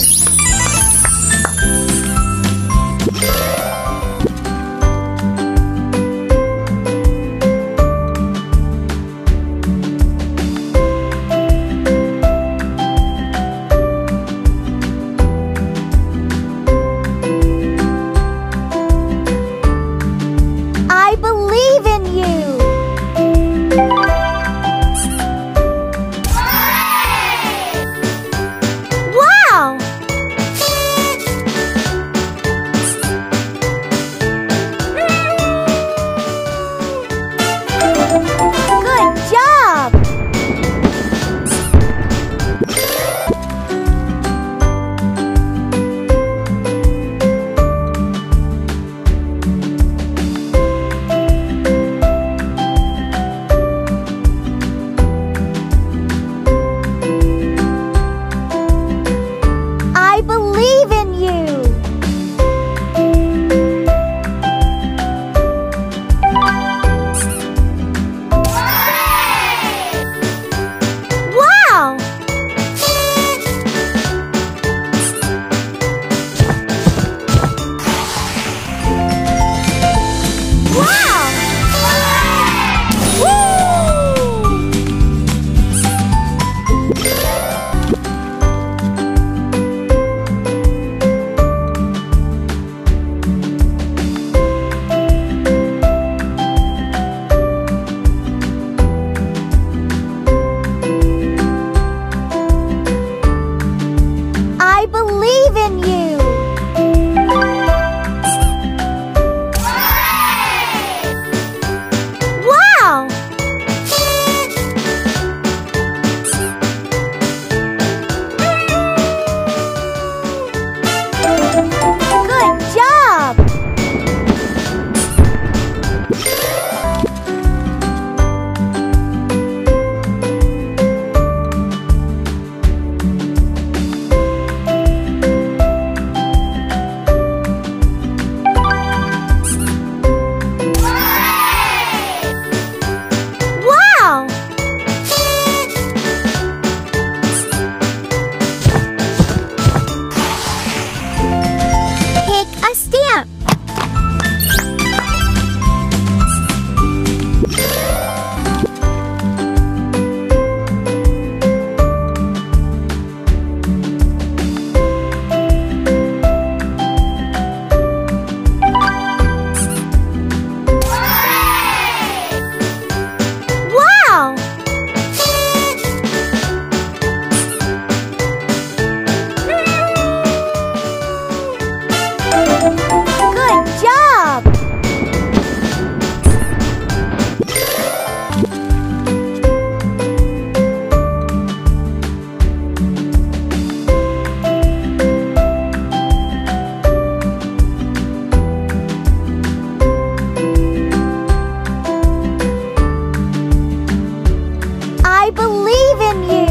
Bye. Believe in you.